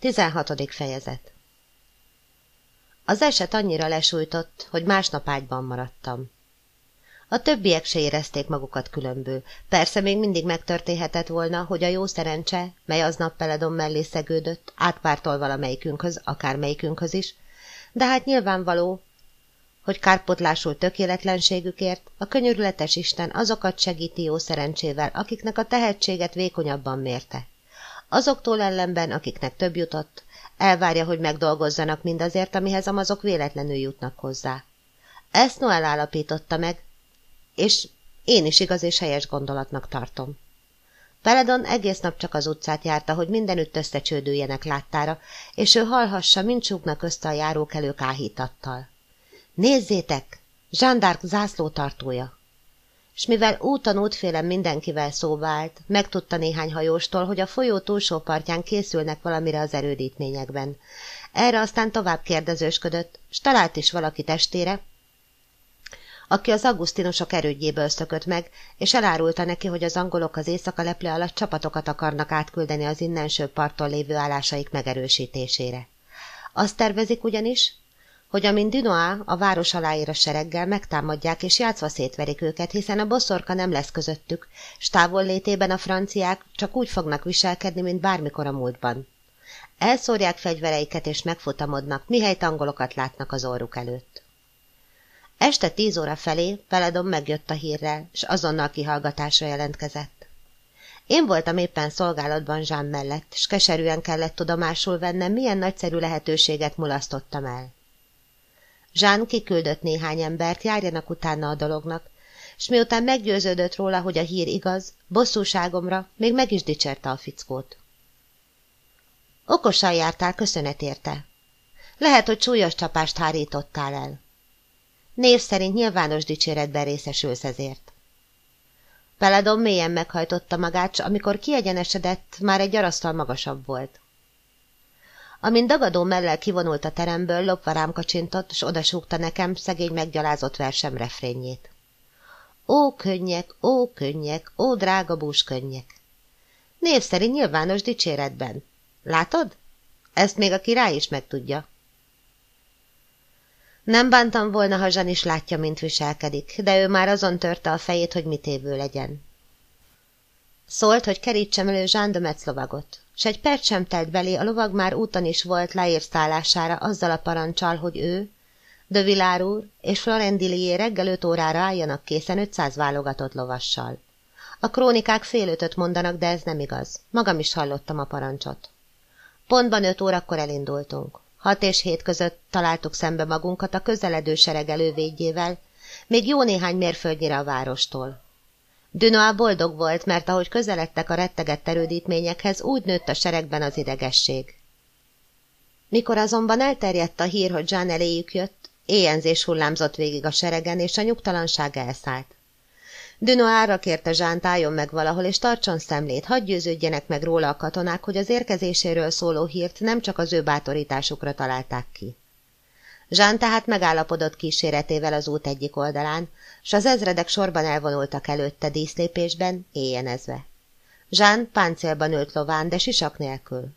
16. fejezet Az eset annyira lesújtott, hogy másnap ágyban maradtam. A többiek se érezték magukat különből. Persze még mindig megtörténhetett volna, hogy a jó szerencse, mely aznap Peledon mellé szegődött, átpártol valamelyikünkhöz, akármelyikünkhöz is, de hát nyilvánvaló, hogy kárpotlásul tökéletlenségükért a könyörületes Isten azokat segíti jó szerencsével, akiknek a tehetséget vékonyabban mérte. Azoktól ellenben, akiknek több jutott, elvárja, hogy megdolgozzanak mindazért, amihez amazok véletlenül jutnak hozzá. Ezt Noel állapította meg, és én is igaz és helyes gondolatnak tartom. Peledon egész nap csak az utcát járta, hogy mindenütt összecsődüljenek láttára, és ő hallhassa, mint csúgnak össze a járókelők áhítattal. Nézzétek! Zsándárk zászlótartója! S mivel úton útfélen mindenkivel szóba állt, megtudta néhány hajóstól, hogy a folyó túlsó partján készülnek valamire az erődítményekben. Erre aztán tovább kérdezősködött, s talált is valaki testére, aki az augusztinosok erődjéből szökött meg, és elárulta neki, hogy az angolok az éjszaka leple alatt csapatokat akarnak átküldeni az innenső parttól lévő állásaik megerősítésére. Azt tervezik ugyanis, hogy amint Dunois a város aláír a sereggel, megtámadják és játszva szétverik őket, hiszen a boszorka nem lesz közöttük, s távol létében a franciák csak úgy fognak viselkedni, mint bármikor a múltban. Elszórják fegyvereiket és megfutamodnak, mihelyt angolokat látnak az orruk előtt. Este tíz óra felé Peledon megjött a hírrel, s azonnal kihallgatásra jelentkezett. Én voltam éppen szolgálatban Zsán mellett, s keserűen kellett tudomásul vennem, milyen nagyszerű lehetőséget mulasztottam el. Zsán kiküldött néhány embert, járjanak utána a dolognak, és miután meggyőződött róla, hogy a hír igaz, bosszúságomra még meg is dicsérte a fickót. Okosan jártál, köszönet érte. Lehet, hogy súlyos csapást hárítottál el. Név szerint nyilvános dicséretben részesülsz ezért. Peledon mélyen meghajtotta magát, s amikor kiegyenesedett, már egy arasztal magasabb volt. Amint dagadó mellel kivonult a teremből, lopva rám kacsintott, s odasúgta nekem szegény meggyalázott versem refrényét. Ó, könnyek, ó, könnyek, ó, drága bús könnyek. Név szerint nyilvános dicséretben. Látod? Ezt még a király is megtudja. Nem bántam volna, ha Zsan is látja, mint viselkedik, de ő már azon törte a fejét, hogy mit évő legyen. Szólt, hogy kerítsem elő Jean de s egy perc sem telt belé, a lovag már úton is volt leérszállására azzal a parancsal, hogy ő, de Vilár úr és Florendilié reggel öt órára álljanak készen 500 válogatott lovassal. A krónikák fél ötöt mondanak, de ez nem igaz. Magam is hallottam a parancsot. Pontban öt órakor elindultunk. Hat és hét között találtuk szembe magunkat a közeledő sereg elővédjével, még jó néhány mérföldnyire a várostól. Dunois boldog volt, mert ahogy közeledtek a rettegett erődítményekhez, úgy nőtt a seregben az idegesség. Mikor azonban elterjedt a hír, hogy Jean eléjük jött, éjenzés hullámzott végig a seregen, és a nyugtalanság elszállt. Duno arra kérte Zsánt álljon meg valahol, és tartson szemlét, hadd győződjenek meg róla a katonák, hogy az érkezéséről szóló hírt nem csak az ő bátorításukra találták ki. Zsán tehát megállapodott kíséretével az út egyik oldalán, s az ezredek sorban elvonultak előtte díszlépésben, éjjenezve. Zsán páncélban ült lován, de sisak nélkül.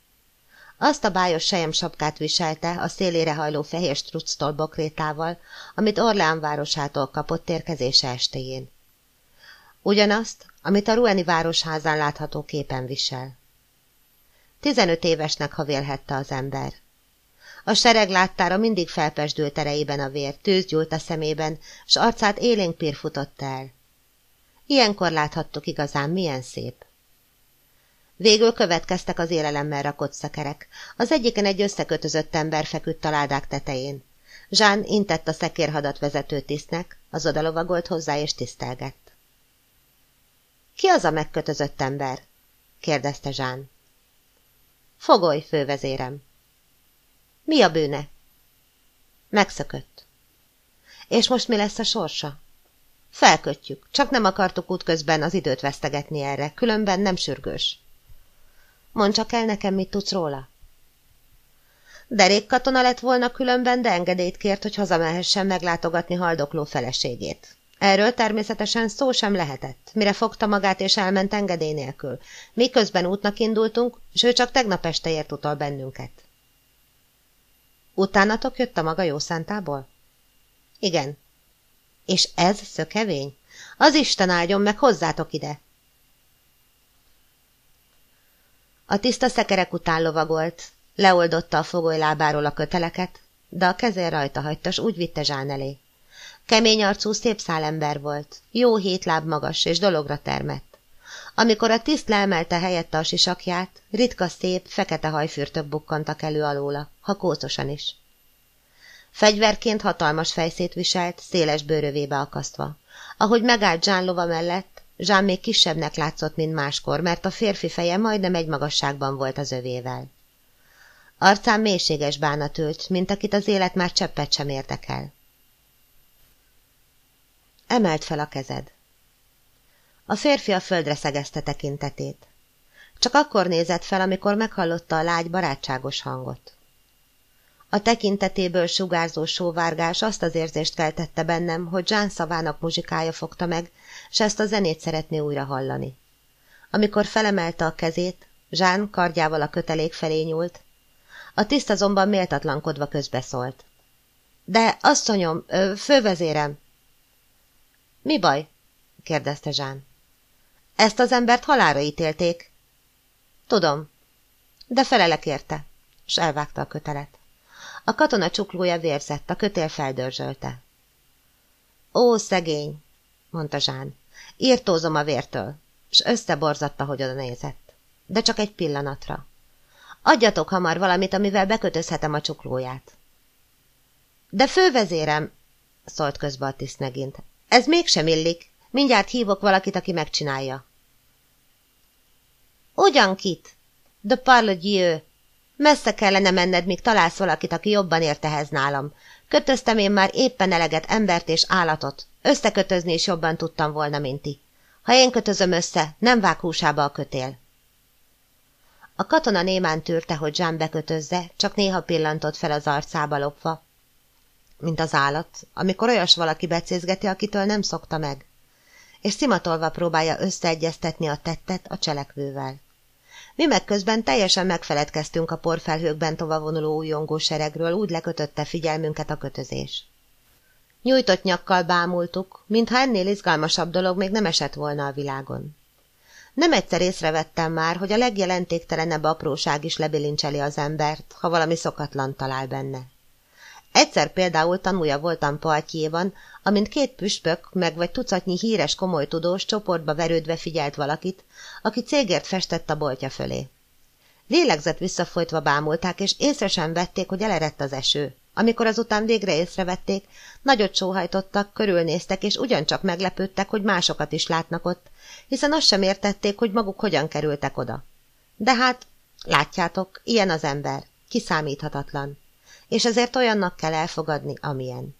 Azt a bájos sejem sapkát viselte a szélére hajló fehér structól bokrétával, amit Orleán városától kapott érkezése estéjén. Ugyanazt, amit a Rueni városházán látható képen visel. Tizenöt évesnek, ha vélhette az ember. A sereg láttára mindig felpesdült erejében a vér, tűz gyúlt a szemében, s arcát élénk pír futott el. Ilyenkor láthattuk igazán, milyen szép. Végül következtek az élelemmel rakott szekerek. Az egyiken egy összekötözött ember feküdt a ládák tetején. Zsán intett a szekérhadat vezető tisztnek, az odalovagolt hozzá és tisztelgett. Ki az a megkötözött ember? kérdezte Zsán. Fogoly, fővezérem. Mi a bűne? Megszökött. És most mi lesz a sorsa? Felkötjük, csak nem akartuk útközben az időt vesztegetni erre, különben nem sürgős. Mondd csak el nekem, mit tudsz róla. Derék katona lett volna különben, de engedélyt kért, hogy hazamehessen meglátogatni haldokló feleségét. Erről természetesen szó sem lehetett, mire fogta magát és elment engedély nélkül. Miközben útnak indultunk, s ő csak tegnap este ért utol bennünket. Utánatok jött a maga szántából? Igen. És ez szökevény? Az Isten áldjon meg, hozzátok ide! A tiszta szekerek után lovagolt, leoldotta a fogolylábáról a köteleket, de a kezén rajta hagyta, s úgy vitte Zsán elé. Kemény arcú, szép szálember volt, jó hét láb magas, és dologra termett. Amikor a tiszt leemelte helyette a sisakját, ritka szép, fekete hajfürtök bukkantak elő alóla, ha kócosan is. Fegyverként hatalmas fejszét viselt, széles bőrövébe akasztva. Ahogy megállt Zsán lova mellett, Zsán még kisebbnek látszott, mint máskor, mert a férfi feje majdnem egy magasságban volt az övével. Arcán mélységes bánat ült, mint akit az élet már cseppet sem érdekel. Emelt fel a kezed. A férfi a földre szegezte tekintetét. Csak akkor nézett fel, amikor meghallotta a lágy, barátságos hangot. A tekintetéből sugárzó sóvárgás azt az érzést keltette bennem, hogy Zsán szavának muzsikája fogta meg, s ezt a zenét szeretné újra hallani. Amikor felemelte a kezét, Zsán kardjával a kötelék felé nyúlt, a tiszt azonban méltatlankodva közbeszólt. De, asszonyom, fővezérem, mi baj? kérdezte Zsán. Ezt az embert halára ítélték. Tudom, de felelek érte, s elvágta a kötelet. A katona csuklója vérzett, a kötél feldörzsölte. Ó, szegény, mondta Zsán, írtózom a vértől, s összeborzatta, hogy oda nézett. De csak egy pillanatra. Adjatok hamar valamit, amivel bekötözhetem a csuklóját. De fővezérem, szólt közbe a tiszt megint, ez mégsem illik. Mindjárt hívok valakit, aki megcsinálja. Ugyan kit? De parle Dieu! Messze kellene menned, míg találsz valakit, aki jobban ért nálam. Kötöztem én már éppen eleget embert és állatot. Összekötözni is jobban tudtam volna, mint ti. Ha én kötözöm össze, nem vág húsába a kötél. A katona némán tűrte, hogy Jean bekötözze, csak néha pillantott fel az arcába lopva, mint az állat, amikor olyas valaki becézgeti, akitől nem szokta meg, és szimatolva próbálja összeegyeztetni a tettet a cselekvővel. Mi meg közben teljesen megfeledkeztünk a porfelhőkben tovavonuló újongó seregről, úgy lekötötte figyelmünket a kötözés. Nyújtott nyakkal bámultuk, mintha ennél izgalmasabb dolog még nem esett volna a világon. Nem egyszer észrevettem már, hogy a legjelentéktelenebb apróság is lebilincseli az embert, ha valami szokatlan talál benne. Egyszer például tanúja voltam Paltjéban, amint két püspök, meg vagy tucatnyi híres komoly tudós csoportba verődve figyelt valakit, aki cégért festett a boltja fölé. Lélegzett visszafolytva bámulták, és észre sem vették, hogy elerett az eső. Amikor azután végre észrevették, nagyot sóhajtottak, körülnéztek, és ugyancsak meglepődtek, hogy másokat is látnak ott, hiszen azt sem értették, hogy maguk hogyan kerültek oda. De hát, látjátok, ilyen az ember, kiszámíthatatlan és ezért olyannak kell elfogadni, amilyen.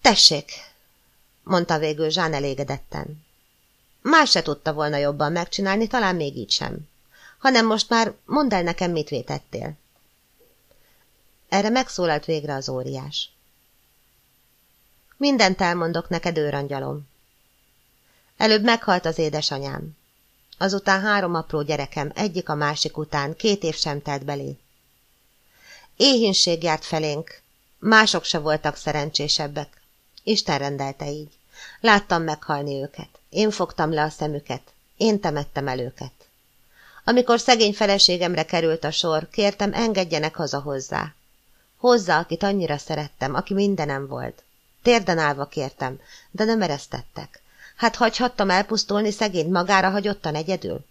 Tessék, mondta végül Zsán elégedetten. Más se tudta volna jobban megcsinálni, talán még így sem. Hanem most már mondd el nekem, mit vétettél. Erre megszólalt végre az óriás. Mindent elmondok neked, őrangyalom. Előbb meghalt az édesanyám. Azután három apró gyerekem, egyik a másik után, két év sem telt belé. Éhínség járt felénk. Mások se voltak szerencsésebbek. Isten rendelte így. Láttam meghalni őket. Én fogtam le a szemüket. Én temettem el őket. Amikor szegény feleségemre került a sor, kértem, engedjenek haza hozzá. Hozzá, akit annyira szerettem, aki mindenem volt. Térden állva kértem, de nem eresztettek. Hát hagyhattam elpusztulni szegény magára hagyottan egyedül?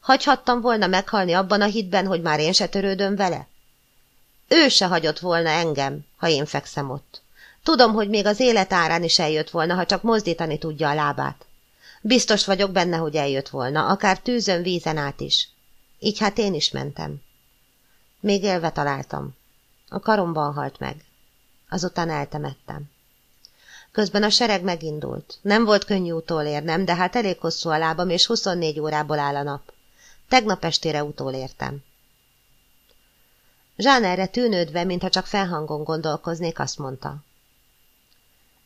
Hagyhattam volna meghalni abban a hitben, hogy már én se törődöm vele? Ő se hagyott volna engem, ha én fekszem ott. Tudom, hogy még az élet árán is eljött volna, ha csak mozdítani tudja a lábát. Biztos vagyok benne, hogy eljött volna, akár tűzön vízen át is. Így hát én is mentem. Még élve találtam. A karomban halt meg. Azután eltemettem. Közben a sereg megindult. Nem volt könnyű utolérnem, de hát elég hosszú a lábam, és 24 órából áll a nap. Tegnap estére utolértem. Zsán erre tűnődve, mintha csak felhangon gondolkoznék, azt mondta.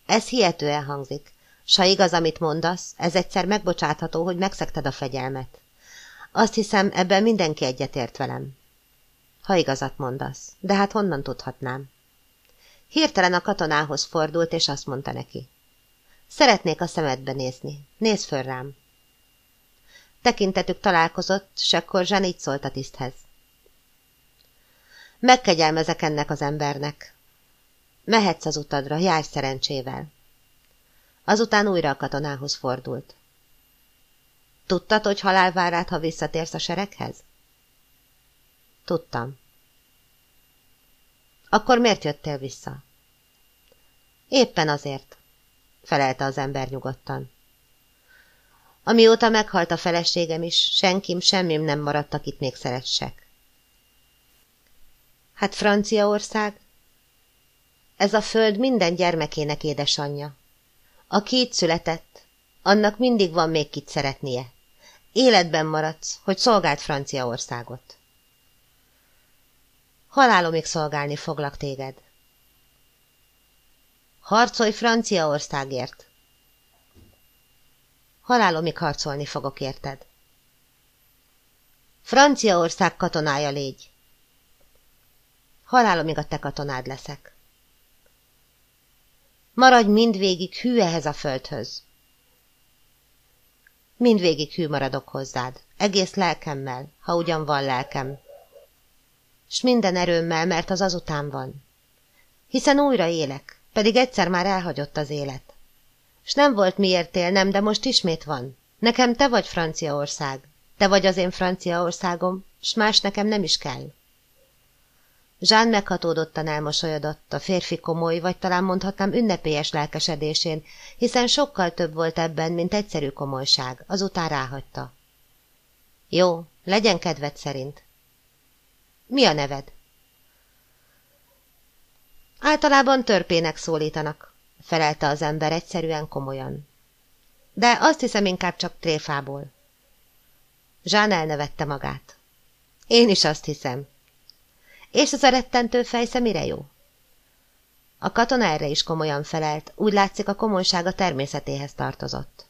Ez hihetően hangzik. S ha igaz, amit mondasz, ez egyszer megbocsátható, hogy megszekted a fegyelmet. Azt hiszem, ebben mindenki egyetért velem. Ha igazat mondasz, de hát honnan tudhatnám? Hirtelen a katonához fordult, és azt mondta neki. Szeretnék a szemedbe nézni. Nézz föl rám. Tekintetük találkozott, s akkor Zsán így szólt a tiszthez. Megkegyelmezek ennek az embernek. Mehetsz az utadra, járj szerencsével. Azután újra a katonához fordult. Tudtad, hogy halál vár rád, ha visszatérsz a sereghez? Tudtam. Akkor miért jöttél vissza? Éppen azért, felelte az ember nyugodtan. Amióta meghalt a feleségem is, senkim, semmim nem maradt, akit még szeressek. Hát Franciaország? Ez a föld minden gyermekének édesanyja. Aki itt született, annak mindig van még kit szeretnie. Életben maradsz, hogy szolgált Franciaországot. Halálomig szolgálni foglak téged. Harcolj Franciaországért! Halálomig harcolni fogok érted. Franciaország katonája légy. Halálomig a te katonád leszek. Maradj mindvégig hű ehhez a földhöz. Mindvégig hű maradok hozzád, egész lelkemmel, ha ugyan van lelkem. S minden erőmmel, mert az azután van. Hiszen újra élek, pedig egyszer már elhagyott az élet. S nem volt miért élnem, de most ismét van. Nekem te vagy Franciaország, te vagy az én Franciaországom, s más nekem nem is kell. Zsán meghatódottan elmosolyodott, a férfi komoly, vagy talán mondhatnám ünnepélyes lelkesedésén, hiszen sokkal több volt ebben, mint egyszerű komolyság, azután ráhagyta. Jó, legyen kedved szerint. Mi a neved? Általában törpének szólítanak, felelte az ember egyszerűen komolyan. De azt hiszem inkább csak tréfából. Zsán elnevette magát. Én is azt hiszem, és az a rettentő fejsze mire jó? A katona erre is komolyan felelt, úgy látszik a komolysága természetéhez tartozott.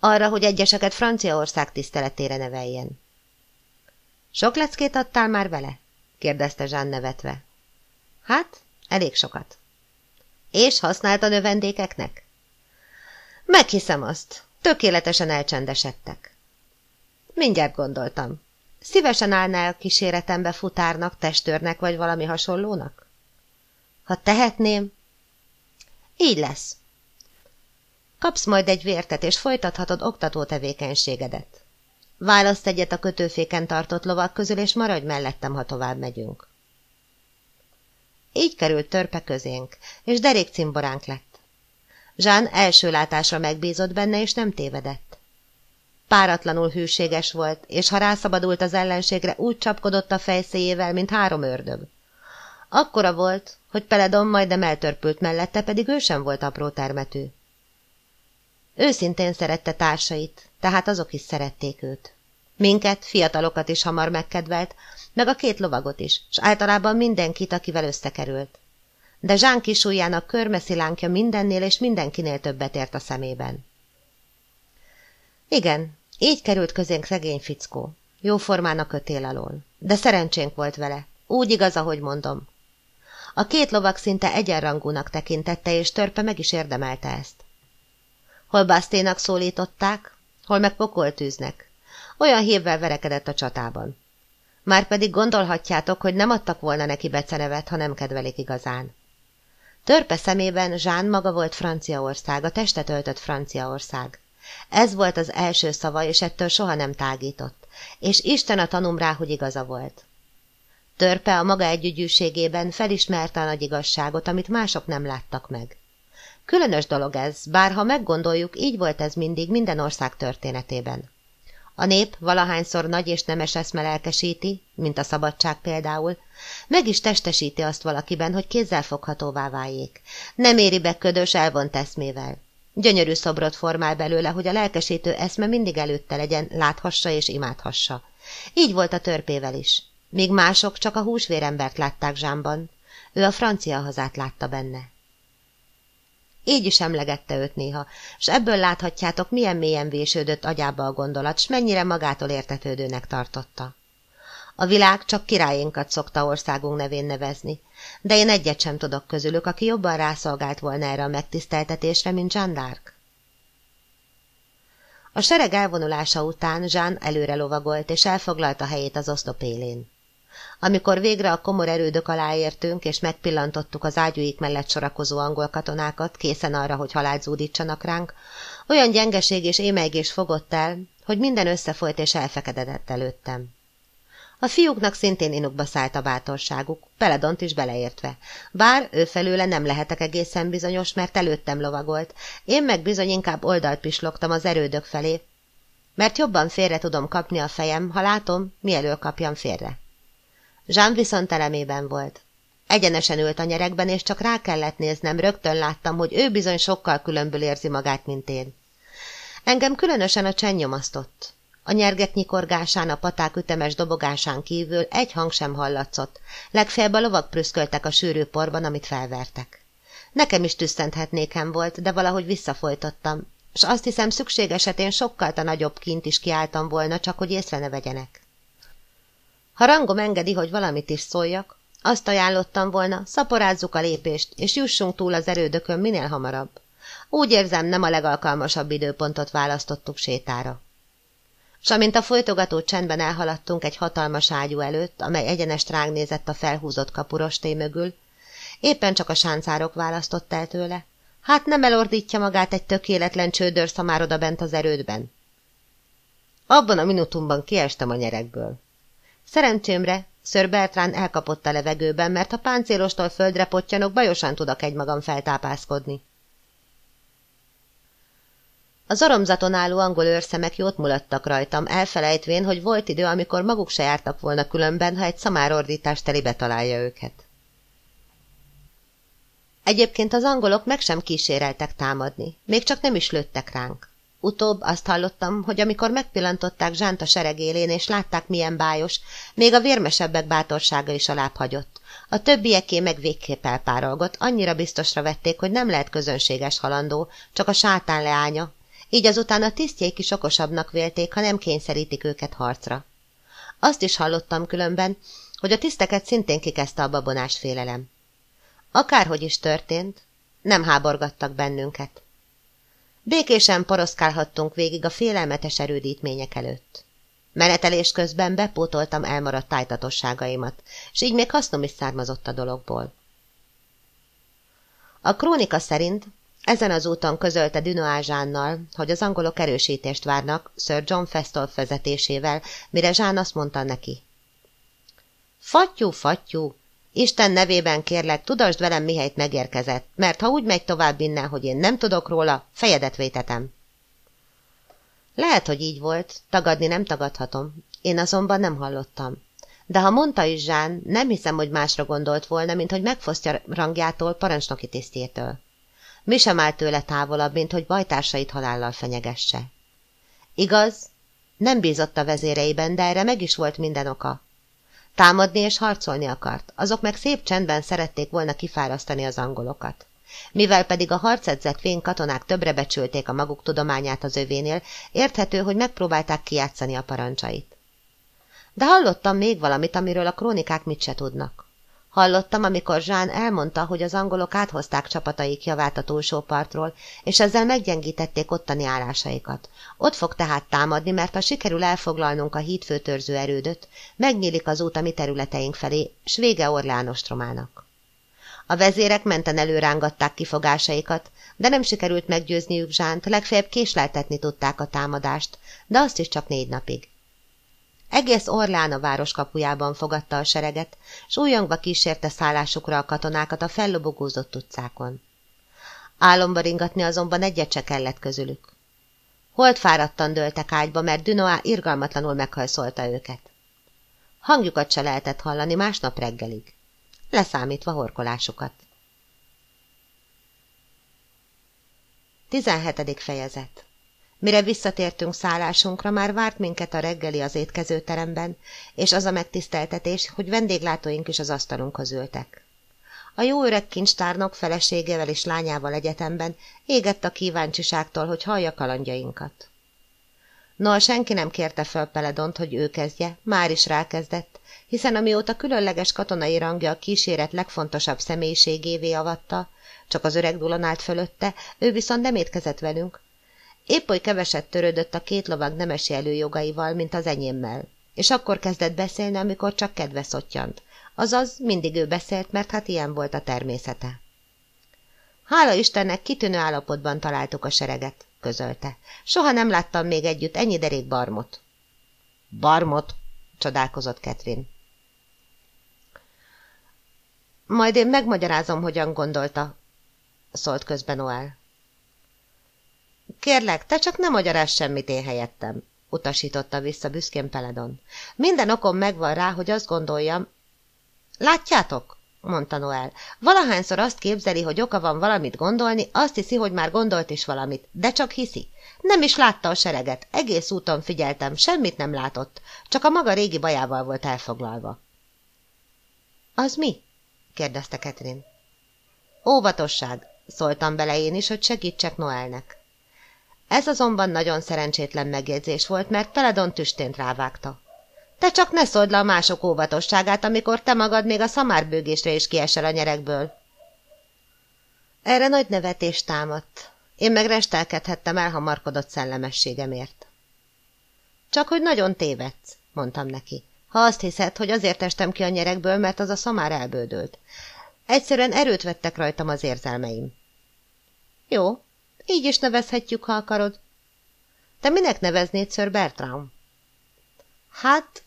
Arra, hogy egyeseket Franciaország tiszteletére neveljen. Sok leckét adtál már vele? kérdezte Jean nevetve. Hát, elég sokat. És használt a növendékeknek? Meghiszem azt, tökéletesen elcsendesedtek. Mindjárt gondoltam. Szívesen állnál kíséretembe futárnak, testőrnek vagy valami hasonlónak? Ha tehetném, így lesz. Kapsz majd egy vértet, és folytathatod oktató tevékenységedet. Választ egyet a kötőféken tartott lovak közül, és maradj mellettem, ha tovább megyünk. Így került törpe közénk, és derék cimboránk lett. Zsán első látásra megbízott benne, és nem tévedett. Páratlanul hűséges volt, és ha rászabadult az ellenségre, úgy csapkodott a fejszéjével, mint három ördög. Akkora volt, hogy Peledon majdnem eltörpült mellette, pedig ő sem volt apró termetű. Őszintén szerette társait, tehát azok is szerették őt. Minket, fiatalokat is hamar megkedvelt, meg a két lovagot is, s általában mindenkit, akivel összekerült. De Zsán kisújjának körmeszilánkja mindennél és mindenkinél többet ért a szemében. Igen, így került közénk szegény fickó. Jóformán a kötél alól. De szerencsénk volt vele. Úgy igaz, ahogy mondom. A két lovak szinte egyenrangúnak tekintette, és törpe meg is érdemelte ezt. Hol Baszténak szólították, hol meg pokoltűznek. Olyan hívvel verekedett a csatában. Márpedig gondolhatjátok, hogy nem adtak volna neki becenevet, ha nem kedvelik igazán. Törpe szemében Zsán maga volt Franciaország, a testet öltött Franciaország. Ez volt az első szava, és ettől soha nem tágított, és Isten a tanum rá, hogy igaza volt. Törpe a maga együgyűségében felismerte a nagy igazságot, amit mások nem láttak meg. Különös dolog ez, bár ha meggondoljuk, így volt ez mindig minden ország történetében. A nép valahányszor nagy és nemes eszme lelkesíti, mint a szabadság például, meg is testesíti azt valakiben, hogy kézzelfoghatóvá váljék. Nem éri be ködös, elvont eszmével. Gyönyörű szobrot formál belőle, hogy a lelkesítő eszme mindig előtte legyen, láthassa és imádhassa. Így volt a törpével is. Míg mások csak a húsvérembert látták zsámban, ő a francia hazát látta benne. Így is emlegette őt néha, s ebből láthatjátok, milyen mélyen vésődött agyába a gondolat, s mennyire magától értetődőnek tartotta. A világ csak királyénkat szokta országunk nevén nevezni, de én egyet sem tudok közülük, aki jobban rászolgált volna erre a megtiszteltetésre, mint Jean d'Arc. A sereg elvonulása után Jean előre lovagolt, és elfoglalta helyét az oszlop élén. Amikor végre a komor erődök alá értünk, és megpillantottuk az ágyúik mellett sorakozó angol katonákat, készen arra, hogy halált zúdítsanak ránk, olyan gyengeség és émeigés fogott el, hogy minden összefolyt és elfekedett előttem. A fiúknak szintén inukba szállt a bátorságuk, Peledont is beleértve. Bár ő felőle nem lehetek egészen bizonyos, mert előttem lovagolt, én meg bizony inkább oldalt pislogtam az erődök felé, mert jobban félre tudom kapni a fejem, ha látom, mielől kapjam félre. Jean viszont elemében volt. Egyenesen ült a nyerekben, és csak rá kellett néznem, rögtön láttam, hogy ő bizony sokkal különből érzi magát, mint én. Engem különösen a csend nyomasztott. A nyergek nyikorgásán, a paták ütemes dobogásán kívül egy hang sem hallatszott, legfeljebb a lovak prüszköltek a sűrű porban, amit felvertek. Nekem is tüsszenthetnékem volt, de valahogy visszafolytottam, és azt hiszem szükség esetén sokkal a nagyobb kint is kiálltam volna, csak hogy észre ne vegyenek. Ha rangom engedi, hogy valamit is szóljak, azt ajánlottam volna, szaporázzuk a lépést, és jussunk túl az erődökön minél hamarabb. Úgy érzem, nem a legalkalmasabb időpontot választottuk sétára. S amint a folytogató csendben elhaladtunk egy hatalmas ágyú előtt, amely egyenest ránk nézett a felhúzott kapurosté mögül, éppen csak a sáncárok választott el tőle. Hát nem elordítja magát egy tökéletlen csődör oda bent az erődben. Abban a minutumban kiestem a nyerekből. Szerencsémre Sir Bertrand elkapott a levegőben, mert a páncélostól földre pottyanok, bajosan tudok egymagam feltápászkodni. Az aromzaton álló angol őrszemek jót mulattak rajtam, elfelejtvén, hogy volt idő, amikor maguk se jártak volna különben, ha egy szamárordítás telibe találja őket. Egyébként az angolok meg sem kíséreltek támadni, még csak nem is lőttek ránk. Utóbb azt hallottam, hogy amikor megpillantották Zsánt a seregélén, és látták, milyen bájos, még a vérmesebbek bátorsága is alább hagyott. A többieké meg végképp elpárolgott, annyira biztosra vették, hogy nem lehet közönséges halandó, csak a sátán leánya, így azután a tisztjeik is okosabbnak vélték, ha nem kényszerítik őket harcra. Azt is hallottam különben, hogy a tiszteket szintén kikezdte a babonás félelem. Akárhogy is történt, nem háborgattak bennünket. Békésen poroszkálhattunk végig a félelmetes erődítmények előtt. Menetelés közben bepótoltam elmaradt tájtatosságaimat, és így még hasznom is származott a dologból. A krónika szerint ezen az úton közölte Dunois hogy az angolok erősítést várnak Sir John Festolf vezetésével, mire Zsán azt mondta neki. Fattyú, fattyú, Isten nevében kérlek, tudasd velem, mihelyt megérkezett, mert ha úgy megy tovább innen, hogy én nem tudok róla, fejedet vétetem. Lehet, hogy így volt, tagadni nem tagadhatom. Én azonban nem hallottam. De ha mondta is Zsán, nem hiszem, hogy másra gondolt volna, mint hogy megfosztja rangjától, parancsnoki tisztjétől. Mi sem áll tőle távolabb, mint hogy bajtársait halállal fenyegesse. Igaz, nem bízott a vezéreiben, de erre meg is volt minden oka. Támadni és harcolni akart, azok meg szép csendben szerették volna kifárasztani az angolokat. Mivel pedig a harcedzett fén katonák többre becsülték a maguk tudományát az övénél, érthető, hogy megpróbálták kijátszani a parancsait. De hallottam még valamit, amiről a krónikák mit se tudnak. Hallottam, amikor Zsán elmondta, hogy az angolok áthozták csapataik javát a túlsó partról, és ezzel meggyengítették ottani állásaikat. Ott fog tehát támadni, mert ha sikerül elfoglalnunk a hídfőtörző erődöt, megnyílik az út a mi területeink felé, s vége Orleánostromának. A vezérek menten előrángatták kifogásaikat, de nem sikerült meggyőzniük Zsánt, legfeljebb késleltetni tudták a támadást, de azt is csak négy napig. Egész Orlán a város kapujában fogadta a sereget, s újongva kísérte szállásukra a katonákat a fellobogózott utcákon. Álomba ringatni azonban egyet se kellett közülük. Holt fáradtan dőltek ágyba, mert Dunoá irgalmatlanul meghajszolta őket. Hangjukat se lehetett hallani másnap reggelig, leszámítva horkolásukat. 17. fejezet Mire visszatértünk szállásunkra, már várt minket a reggeli az étkezőteremben, és az a megtiszteltetés, hogy vendéglátóink is az asztalunkhoz ültek. A jó öreg kincstárnok feleségével és lányával egyetemben égett a kíváncsiságtól, hogy hallja kalandjainkat. Noha senki nem kérte föl Peledont, hogy ő kezdje, már is rákezdett, hiszen amióta különleges katonai rangja a kíséret legfontosabb személyiségévé avatta, csak az öreg Dulan állt fölötte, ő viszont nem étkezett velünk. Épp oly keveset törődött a két lovag nemesi előjogaival, mint az enyémmel, és akkor kezdett beszélni, amikor csak kedve szottyant. Azaz, mindig ő beszélt, mert hát ilyen volt a természete. Hála Istennek, kitűnő állapotban találtuk a sereget, közölte. Soha nem láttam még együtt ennyi derék barmot. Barmot? csodálkozott Ketrin. Majd én megmagyarázom, hogyan gondolta, szólt közben Noel. Kérlek, te csak nem magyarázz semmit én helyettem, utasította vissza büszkén Peledon. Minden okom megvan rá, hogy azt gondoljam. Látjátok? mondta Noel. Valahányszor azt képzeli, hogy oka van valamit gondolni, azt hiszi, hogy már gondolt is valamit, de csak hiszi. Nem is látta a sereget, egész úton figyeltem, semmit nem látott, csak a maga régi bajával volt elfoglalva. Az mi? kérdezte Ketrin. Óvatosság, szóltam bele én is, hogy segítsek Noelnek. Ez azonban nagyon szerencsétlen megjegyzés volt, mert Peledon tüstént rávágta. Te csak ne szóld le a mások óvatosságát, amikor te magad még a szamárbőgésre is kiesel a nyerekből. Erre nagy nevetés támadt. Én meg restelkedhettem elhamarkodott szellemességemért. Csak hogy nagyon tévedsz, mondtam neki. Ha azt hiszed, hogy azért estem ki a nyerekből, mert az a szamár elbődölt. Egyszerűen erőt vettek rajtam az érzelmeim. Jó, így is nevezhetjük, ha akarod. Te minek neveznéd Sir Bertram? Hát,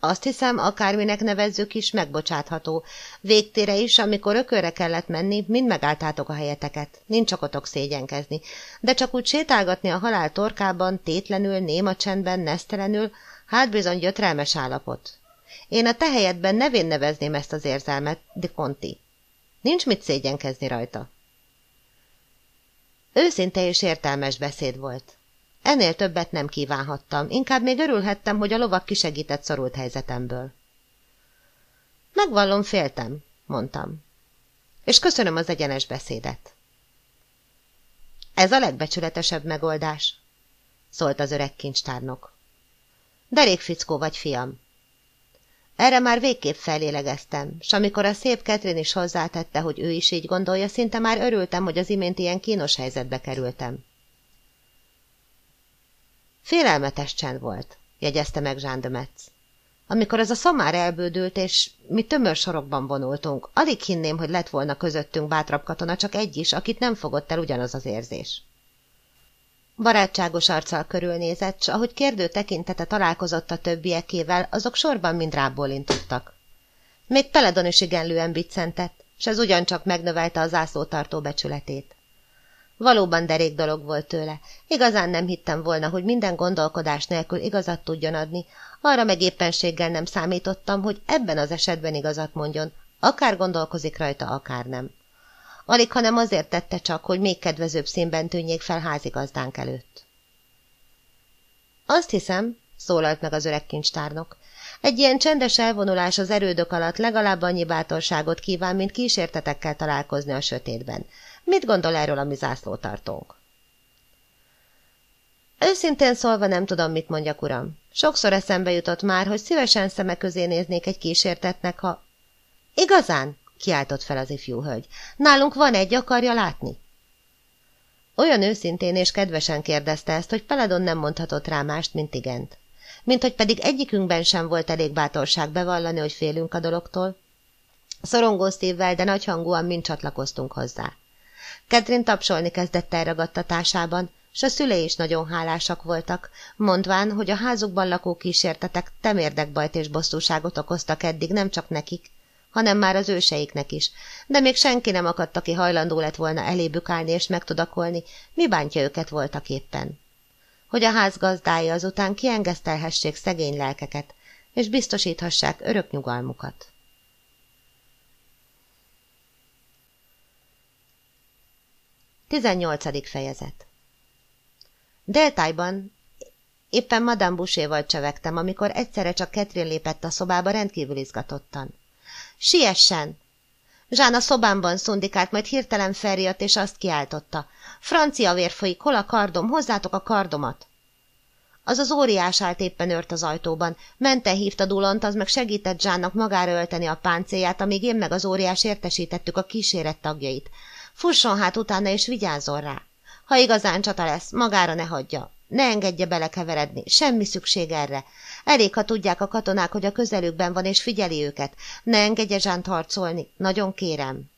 azt hiszem, akárminek nevezzük is, megbocsátható. Végtére is, amikor ökörre kellett menni, mind megálltátok a helyeteket. Nincs okotok szégyenkezni. De csak úgy sétálgatni a halál torkában, tétlenül, néma csendben, nesztelenül, hát bizony gyötrelmes állapot. Én a te helyedben nevén nevezném ezt az érzelmet, de Conti. Nincs mit szégyenkezni rajta. Őszinte és értelmes beszéd volt. Ennél többet nem kívánhattam, inkább még örülhettem, hogy a lovak kisegített szorult helyzetemből. Megvallom, féltem, mondtam. És köszönöm az egyenes beszédet. Ez a legbecsületesebb megoldás, szólt az öreg kincstárnok. Derék fickó vagy, fiam. Erre már végképp felélegeztem, s amikor a szép Ketrin is hozzátette, hogy ő is így gondolja, szinte már örültem, hogy az imént ilyen kínos helyzetbe kerültem. Félelmetes csend volt, jegyezte meg Metz. Amikor ez a szamár elbődült, és mi tömör sorokban vonultunk, alig hinném, hogy lett volna közöttünk bátrabb katona, csak egy is, akit nem fogott el ugyanaz az érzés. Barátságos arccal körülnézett, s ahogy kérdő tekintete találkozott a többiekével, azok sorban mind rábólintottak. Még Peledon is igenlően biccentett, s ez ugyancsak megnövelte az zászlótartó becsületét. Valóban derék dolog volt tőle. Igazán nem hittem volna, hogy minden gondolkodás nélkül igazat tudjon adni, arra meg éppenséggel nem számítottam, hogy ebben az esetben igazat mondjon, akár gondolkozik rajta, akár nem. Alig, hanem azért tette csak, hogy még kedvezőbb színben tűnjék fel házigazdánk előtt. Azt hiszem, szólalt meg az öreg kincstárnok, egy ilyen csendes elvonulás az erődök alatt legalább annyi bátorságot kíván, mint kísértetekkel találkozni a sötétben. Mit gondol erről a mi zászlótartónk? Őszintén szólva nem tudom, mit mondjak, uram. Sokszor eszembe jutott már, hogy szívesen szeme közé néznék egy kísértetnek, ha... Igazán? Kiáltott fel az ifjú hölgy. Nálunk van egy, akarja látni? Olyan őszintén és kedvesen kérdezte ezt, hogy Peladon nem mondhatott rá mást, mint igent. Mint hogy pedig egyikünkben sem volt elég bátorság bevallani, hogy félünk a dologtól. Szorongó szívvel, de nagyhangúan mind csatlakoztunk hozzá. Kedrin tapsolni kezdett elragadtatásában, s a szülei is nagyon hálásak voltak, mondván, hogy a házukban lakó kísértetek temérdekbajt és bosszúságot okoztak eddig nem csak nekik, hanem már az őseiknek is, de még senki nem akadt, aki hajlandó lett volna elébük állni és megtudakolni, mi bántja őket voltak éppen. Hogy a ház gazdája azután kiengesztelhessék szegény lelkeket, és biztosíthassák örök nyugalmukat. 18. fejezet Deltájban éppen Madame Boucher-val csevegtem, amikor egyszerre csak Ketrin lépett a szobába rendkívül izgatottan. Siessen! Zsán a szobámban szundikált, majd hirtelen felriadt, és azt kiáltotta. Francia vér folyik, hol a kardom, hozzátok a kardomat! Az az óriás állt éppen ört az ajtóban. Mente hívta Dulant, az meg segített Zsánnak magára ölteni a páncélját, amíg én meg az óriás értesítettük a kíséret tagjait. Fusson hát utána, és vigyázzon rá. Ha igazán csata lesz, magára ne hagyja. Ne engedje belekeveredni, semmi szükség erre. Elég, ha tudják a katonák, hogy a közelükben van, és figyeli őket. Ne engedje Zsánt harcolni, nagyon kérem.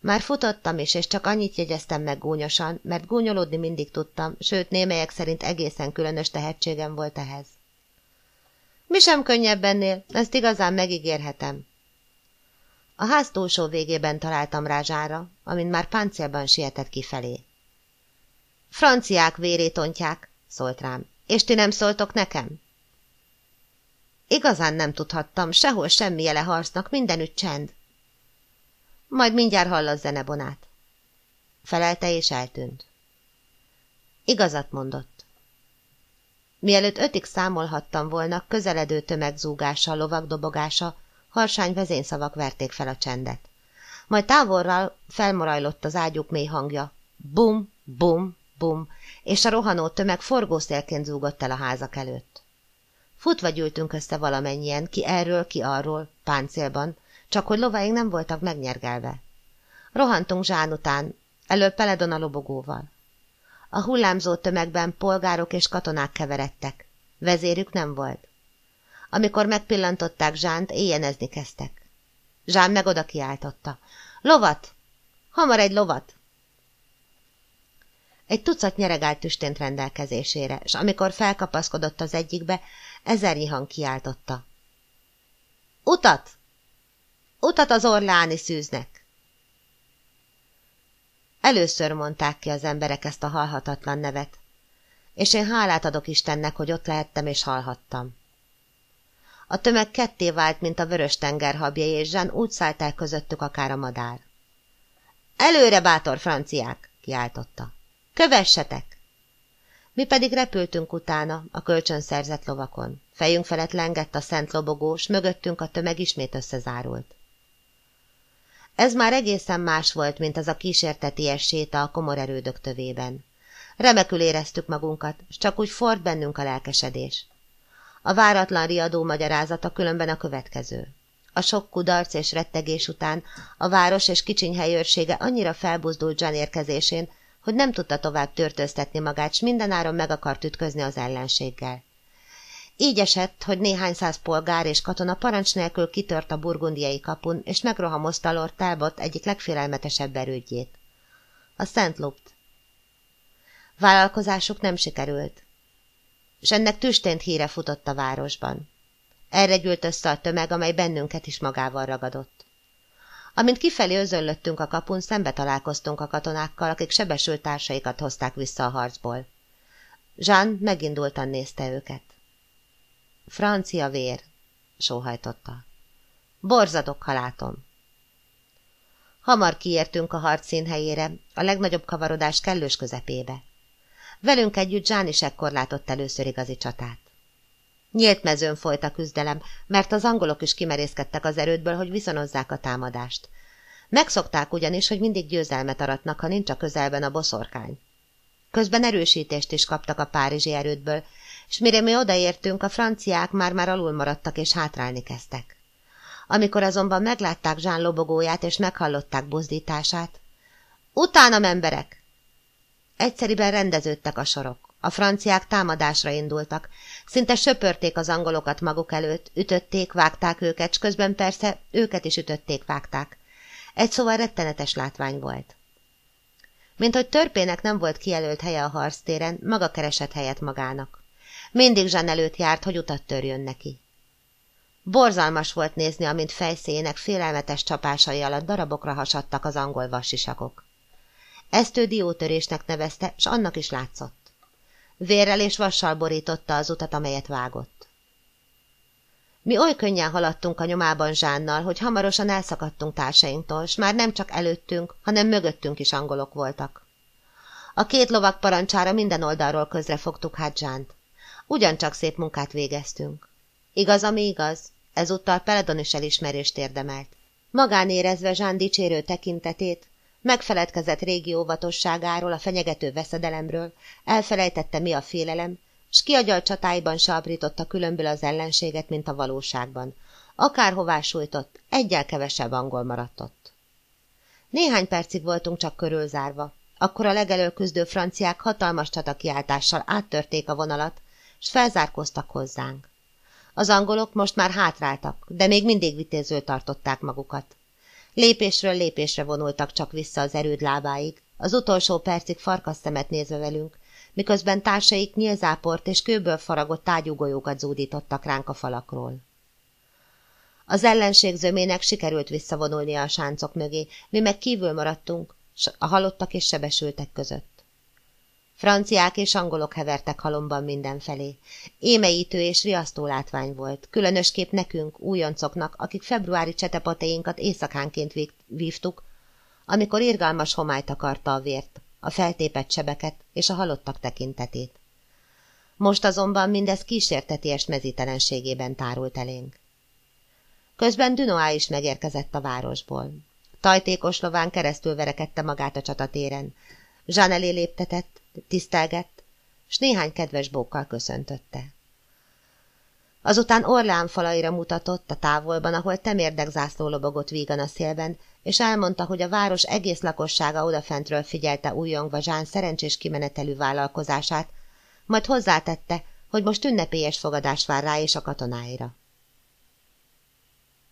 Már futottam is, és csak annyit jegyeztem meg gúnyosan, mert gúnyolódni mindig tudtam, sőt némelyek szerint egészen különös tehetségem volt ehhez. Mi sem könnyebb ennél, ezt igazán megígérhetem. A ház túlsó végében találtam rá zsára, amint már páncélban sietett kifelé. Franciák vérét ontják, szólt rám. És ti nem szóltok nekem? Igazán nem tudhattam, sehol semmi jele harcnak, mindenütt csend. Majd mindjárt hallasz zenebonát. Felelte és eltűnt. Igazat mondott. Mielőtt ötig számolhattam volna, közeledő tömegzúgása, lovagdobogása, harsány vezényszavak verték fel a csendet. Majd távolral felmorajlott az ágyuk mély hangja. Bum, bum, bum, és a rohanó tömeg forgószélként zúgott el a házak előtt. Futva gyűltünk össze valamennyien, ki erről, ki arról, páncélban, csak hogy lovaink nem voltak megnyergelve. Rohantunk zsán után, elől Peledon a lobogóval. A hullámzó tömegben polgárok és katonák keveredtek. Vezérük nem volt. Amikor megpillantották Zsánt, éjjenezni kezdtek. Zsán meg oda kiáltotta. Lovat! Hamar egy lovat! Egy tucat nyeregált tüstént rendelkezésére, és amikor felkapaszkodott az egyikbe, ezernyi hang kiáltotta. Utat! Utat az orláni szűznek! Először mondták ki az emberek ezt a halhatatlan nevet, és én hálát adok Istennek, hogy ott lehettem és hallhattam. A tömeg ketté vált, mint a vörös tenger habjai, és Zsán úgy szállt el közöttük akár a madár. Előre, bátor franciák! kiáltotta. Kövessetek! Mi pedig repültünk utána, a kölcsön szerzett lovakon. Fejünk felett lengett a szent lobogós, mögöttünk a tömeg ismét összezárult. Ez már egészen más volt, mint az a kísérteties séta a komor erődök tövében. Remekül éreztük magunkat, s csak úgy ford bennünk a lelkesedés. A váratlan riadó magyarázata különben a következő. A sok kudarc és rettegés után a város és kicsiny helyőrsége annyira felbuzdult John érkezésén, hogy nem tudta tovább törtöztetni magát, s mindenáron meg akart ütközni az ellenséggel. Így esett, hogy néhány száz polgár és katona parancs nélkül kitört a burgundiai kapun, és megrohamozta Lord Talbot egyik legfélelmetesebb erődjét. A Szent Lupt. Vállalkozásuk nem sikerült, és ennek tüstént híre futott a városban. Erre gyűlt össze a tömeg, amely bennünket is magával ragadott. Amint kifelé özöllöttünk a kapun, szembe találkoztunk a katonákkal, akik sebesült társaikat hozták vissza a harcból. Jean megindultan nézte őket. Francia vér, sóhajtotta. Borzadok, ha látom. Hamar kiértünk a harc színhelyére, a legnagyobb kavarodás kellős közepébe. Velünk együtt Jean is ekkor látott először igazi csatát. Nyílt mezőn folyt a küzdelem, mert az angolok is kimerészkedtek az erődből, hogy viszonozzák a támadást. Megszokták ugyanis, hogy mindig győzelmet aratnak, ha nincs a közelben a boszorkány. Közben erősítést is kaptak a párizsi erődből, és mire mi odaértünk, a franciák már-már alul maradtak és hátrálni kezdtek. Amikor azonban meglátták Zsán lobogóját és meghallották buzdítását, utána emberek! Egyszeriben rendeződtek a sorok. A franciák támadásra indultak. Szinte söpörték az angolokat maguk előtt, ütötték, vágták őket, s közben persze őket is ütötték, vágták. Egy szóval rettenetes látvány volt. Mint hogy törpének nem volt kijelölt helye a harctéren, maga keresett helyet magának. Mindig Zsán előtt járt, hogy utat törjön neki. Borzalmas volt nézni, amint fejszének félelmetes csapásai alatt darabokra hasadtak az angol vassisakok. Ezt ő diótörésnek nevezte, s annak is látszott. Vérrel és vassal borította az utat, amelyet vágott. Mi oly könnyen haladtunk a nyomában Zsánnal, hogy hamarosan elszakadtunk társainktól, s már nem csak előttünk, hanem mögöttünk is angolok voltak. A két lovak parancsára minden oldalról közre fogtuk hát Zsánt. Ugyancsak szép munkát végeztünk. Igaz, ami igaz, ezúttal Peledon is elismerést érdemelt. Magánérezve Zsán dicsérő tekintetét, megfeledkezett régi óvatosságáról, a fenyegető veszedelemről, elfelejtette mi a félelem, s kiagyal csatáiban se aprította különből az ellenséget, mint a valóságban. Akárhová sújtott, egyel kevesebb angol maradt ott. Néhány percig voltunk csak körülzárva. Akkor a legelő küzdő franciák hatalmas csatakiáltással áttörték a vonalat, s felzárkoztak hozzánk. Az angolok most már hátráltak, de még mindig vitézül tartották magukat. Lépésről lépésre vonultak csak vissza az erőd lábáig, az utolsó percig farkas szemet nézve velünk, miközben társaik nyílzáport és kőből faragott ágyúgolyókat zúdítottak ránk a falakról. Az ellenség zömének sikerült visszavonulni a sáncok mögé, mi meg kívül maradtunk, a halottak és sebesültek között. Franciák és angolok hevertek halomban mindenfelé. Émeítő és riasztó látvány volt, különösképp nekünk, újoncoknak, akik februári csetepatéinkat éjszakánként vívtuk, amikor irgalmas homályt akarta a vért, a feltépett sebeket és a halottak tekintetét. Most azonban mindez kísérteties mezítelenségében tárult elénk. Közben Dunoá is megérkezett a városból. Tajtékos lován keresztül verekedte magát a csatatéren. Zsán elé léptetett, tisztelgett, s néhány kedves bókkal köszöntötte. Azután Orlán falaira mutatott a távolban, ahol temérdek zászló lobogott vígan a szélben, és elmondta, hogy a város egész lakossága odafentről figyelte újongva Zsán szerencsés kimenetelű vállalkozását, majd hozzátette, hogy most ünnepélyes fogadás vár rá és a katonáira.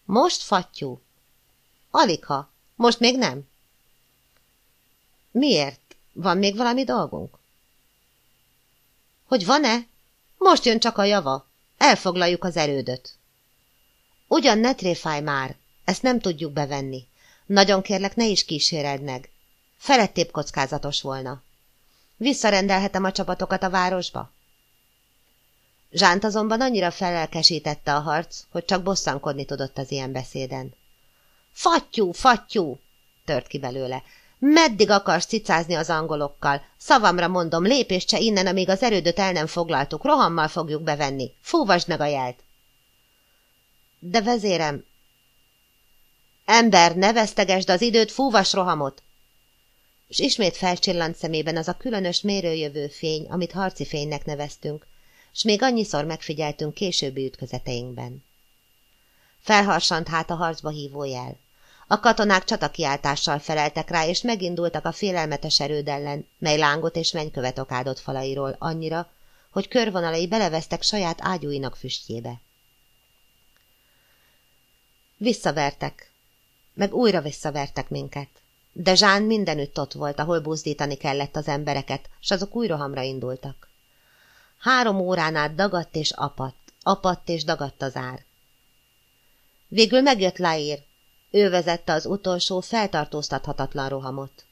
Most, fattyú? Aligha. Most még nem? Miért? Van még valami dolgunk? Hogy van-e? Most jön csak a java. Elfoglaljuk az erődöt. Ugyan ne tréfáj már, ezt nem tudjuk bevenni. Nagyon kérlek, ne is kíséred meg. Felettébb kockázatos volna. Visszarendelhetem a csapatokat a városba? Zsánt azonban annyira felelkesítette a harc, hogy csak bosszankodni tudott az ilyen beszéden. Fattyú, fattyú! tört ki belőle. Meddig akarsz cicázni az angolokkal? Szavamra mondom, lépést se innen, amíg az erődöt el nem foglaltuk. Rohammal fogjuk bevenni. Fúvasd meg a jelt! De vezérem... Ember, ne vesztegesd az időt, fúvas rohamot! És ismét felcsillant szemében az a különös mérőjövő fény, amit harci fénynek neveztünk, s még annyiszor megfigyeltünk későbbi ütközeteinkben. Felharsant hát a harcba hívó jel. A katonák csatakiáltással feleltek rá, és megindultak a félelmetes erőd ellen, mely lángot és mennykövet okádott falairól annyira, hogy körvonalai belevesztek saját ágyúinak füstjébe. Visszavertek, meg újra visszavertek minket. De Zsán mindenütt ott volt, ahol buzdítani kellett az embereket, s azok újra hamra indultak. Három órán át dagadt és apadt, apadt és dagadt az ár. Végül megjött Lair, ő vezette az utolsó, feltartóztathatatlan rohamot.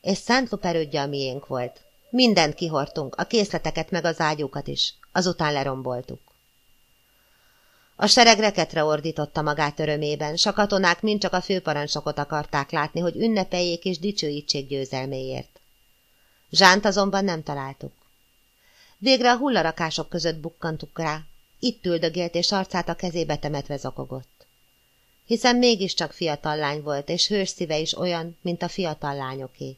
És Szent Luperődje a miénk volt. Mindent kihortunk, a készleteket meg az ágyúkat is. Azután leromboltuk. A sereg reketre ordította magát örömében, s a katonák mind csak a főparancsokot akarták látni, hogy ünnepeljék és dicsőítsék győzelméért. Zsánt azonban nem találtuk. Végre a hullarakások között bukkantuk rá. Itt üldögélt, és arcát a kezébe temetve zokogott hiszen mégiscsak fiatal lány volt, és hős szíve is olyan, mint a fiatal lányoké.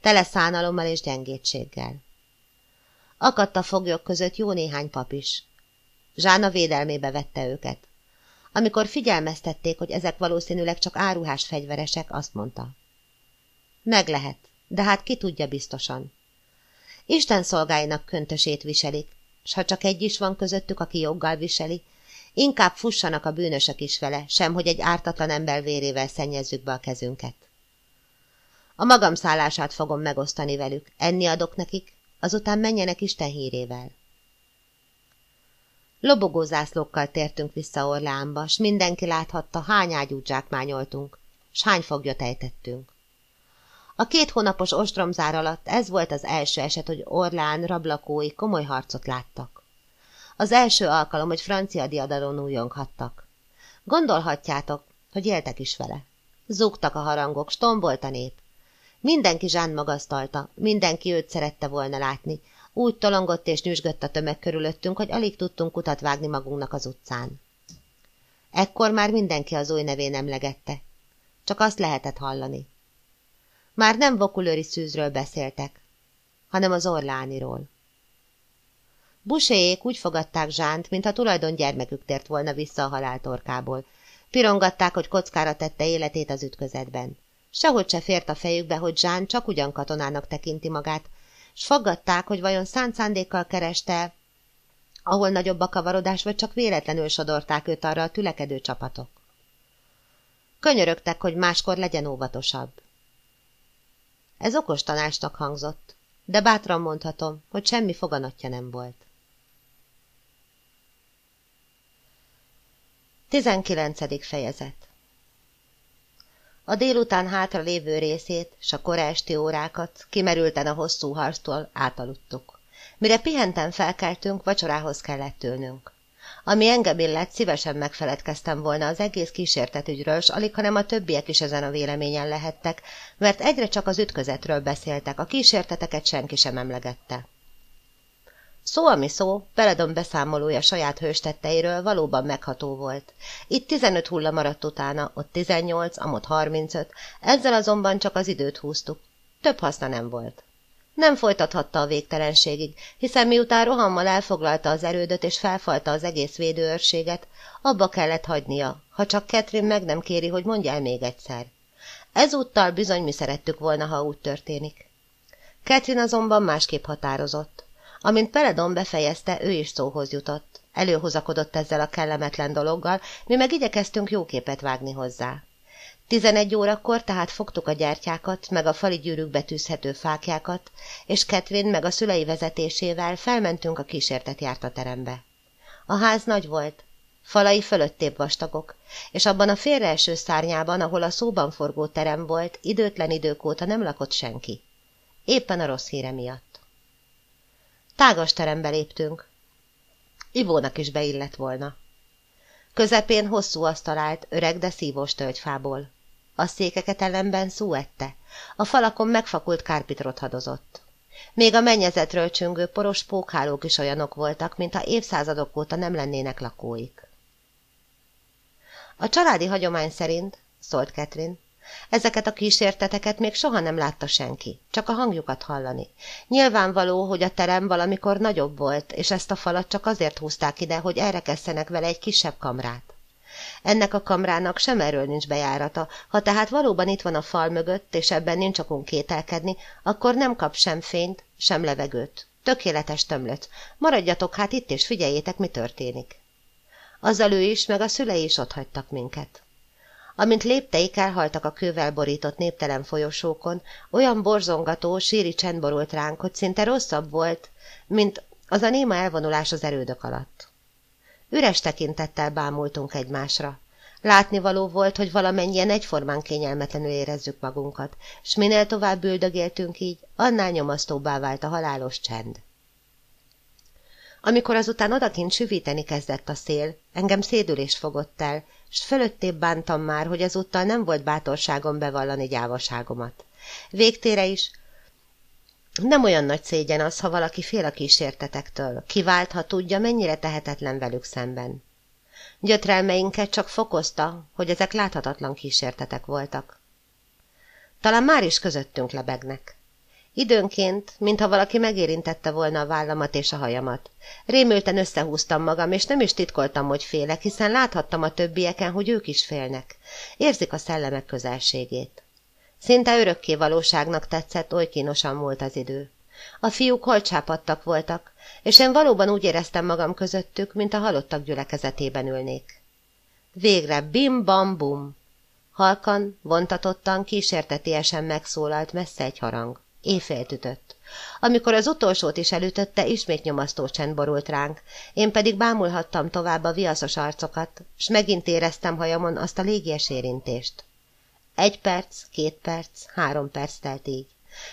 Tele szánalommal és gyengétséggel. Akadt a foglyok között jó néhány pap is. Zsána védelmébe vette őket. Amikor figyelmeztették, hogy ezek valószínűleg csak áruhás fegyveresek, azt mondta. Meg lehet, de hát ki tudja biztosan. Isten szolgáinak köntösét viselik, s ha csak egy is van közöttük, aki joggal viseli, Inkább fussanak a bűnösök is vele, sem hogy egy ártatlan ember vérével szennyezzük be a kezünket. A magam szállását fogom megosztani velük, enni adok nekik, azután menjenek Isten hírével. Lobogó zászlókkal tértünk vissza Orleánba, s mindenki láthatta, hány ágyút zsákmányoltunk, s hány foglyot ejtettünk. A két hónapos ostromzár alatt ez volt az első eset, hogy Orlán rablakói komoly harcot láttak. Az első alkalom, hogy francia diadalon újonghattak. Gondolhatjátok, hogy éltek is vele. Zúgtak a harangok, stombolt a nép. Mindenki Zsán magasztalta, mindenki őt szerette volna látni. Úgy tolongott és nyüzsgött a tömeg körülöttünk, hogy alig tudtunk utat vágni magunknak az utcán. Ekkor már mindenki az új nevén emlegette, csak azt lehetett hallani. Már nem vokulőri szűzről beszéltek, hanem az orlániról. Buséjék úgy fogadták Zsánt, mint a tulajdon gyermekük tért volna vissza a haláltorkából. Pirongatták, hogy kockára tette életét az ütközetben. Sehogy se fért a fejükbe, hogy Zsán csak ugyan katonának tekinti magát, s faggatták, hogy vajon szánt szándékkal kereste, ahol nagyobb a kavarodás, vagy csak véletlenül sodorták őt arra a tülekedő csapatok. Könyörögtek, hogy máskor legyen óvatosabb. Ez okos tanácsnak hangzott, de bátran mondhatom, hogy semmi foganatja nem volt. 19. fejezet A délután hátra lévő részét, s a kora esti órákat kimerülten a hosszú harctól átaludtuk. Mire pihenten felkeltünk, vacsorához kellett ülnünk. Ami engem illet, szívesen megfeledkeztem volna az egész kísértetügyről, s alig, hanem a többiek is ezen a véleményen lehettek, mert egyre csak az ütközetről beszéltek, a kísérteteket senki sem emlegette. Szó, ami szó, Peledon beszámolója saját hőstetteiről valóban megható volt. Itt 15 hulla maradt utána, ott 18, amott 35, ezzel azonban csak az időt húztuk. Több haszna nem volt. Nem folytathatta a végtelenségig, hiszen miután rohammal elfoglalta az erődöt és felfalta az egész védőőrséget, abba kellett hagynia, ha csak Catherine meg nem kéri, hogy mondja el még egyszer. Ezúttal bizony mi szerettük volna, ha úgy történik. Catherine azonban másképp határozott. Amint Peledon befejezte, ő is szóhoz jutott. Előhozakodott ezzel a kellemetlen dologgal, mi meg igyekeztünk jó képet vágni hozzá. Tizenegy órakor tehát fogtuk a gyertyákat, meg a fali gyűrűkbe tűzhető fákjákat, és Ketvin meg a szülei vezetésével felmentünk a kísértet járt terembe. A ház nagy volt, falai fölöttébb vastagok, és abban a félreeső szárnyában, ahol a szóban forgó terem volt, időtlen idők óta nem lakott senki. Éppen a rossz híre miatt. Tágas terembe léptünk. Ivónak is beillett volna. Közepén hosszú asztal állt, öreg, de szívós tölgyfából. A székeket ellenben szó ette. A falakon megfakult kárpitrot hadozott. Még a mennyezetről csüngő poros pókhálók is olyanok voltak, mintha évszázadok óta nem lennének lakóik. A családi hagyomány szerint, szólt Ketrin, Ezeket a kísérteteket még soha nem látta senki, csak a hangjukat hallani. Nyilvánvaló, hogy a terem valamikor nagyobb volt, és ezt a falat csak azért húzták ide, hogy elrekesszenek vele egy kisebb kamrát. Ennek a kamrának sem erről nincs bejárata, ha tehát valóban itt van a fal mögött, és ebben nincs okunk kételkedni, akkor nem kap sem fényt, sem levegőt. Tökéletes tömlött. Maradjatok hát itt, és figyeljétek, mi történik. Azzal ő is, meg a szülei is ott hagytak minket. Amint lépteik elhaltak a kővel borított néptelen folyosókon, olyan borzongató, síri csend borult ránk, hogy szinte rosszabb volt, mint az a néma elvonulás az erődök alatt. Üres tekintettel bámultunk egymásra. Látnivaló volt, hogy valamennyien egyformán kényelmetlenül érezzük magunkat, s minél tovább üldögéltünk így, annál nyomasztóbbá vált a halálos csend. Amikor azután odakint süvíteni kezdett a szél, engem szédülés fogott el, s fölöttébb bántam már, hogy ezúttal nem volt bátorságom bevallani gyávaságomat. Végtére is nem olyan nagy szégyen az, ha valaki fél a kísértetektől, kivált, ha tudja, mennyire tehetetlen velük szemben. Gyötrelmeinket csak fokozta, hogy ezek láthatatlan kísértetek voltak. Talán már is közöttünk lebegnek. Időnként, mintha valaki megérintette volna a vállamat és a hajamat. Rémülten összehúztam magam, és nem is titkoltam, hogy félek, hiszen láthattam a többieken, hogy ők is félnek. Érzik a szellemek közelségét. Szinte örökké valóságnak tetszett, oly kínosan múlt az idő. A fiúk holcsápadtak voltak, és én valóban úgy éreztem magam közöttük, mint a halottak gyülekezetében ülnék. Végre bim-bam-bum! Halkan, vontatottan, kísértetiesen megszólalt messze egy harang. Éjfélt ütött. Amikor az utolsót is elütötte, ismét nyomasztó csend borult ránk, én pedig bámulhattam tovább a viaszos arcokat, s megint éreztem hajamon azt a légies érintést. Egy perc, két perc, három perc telt így.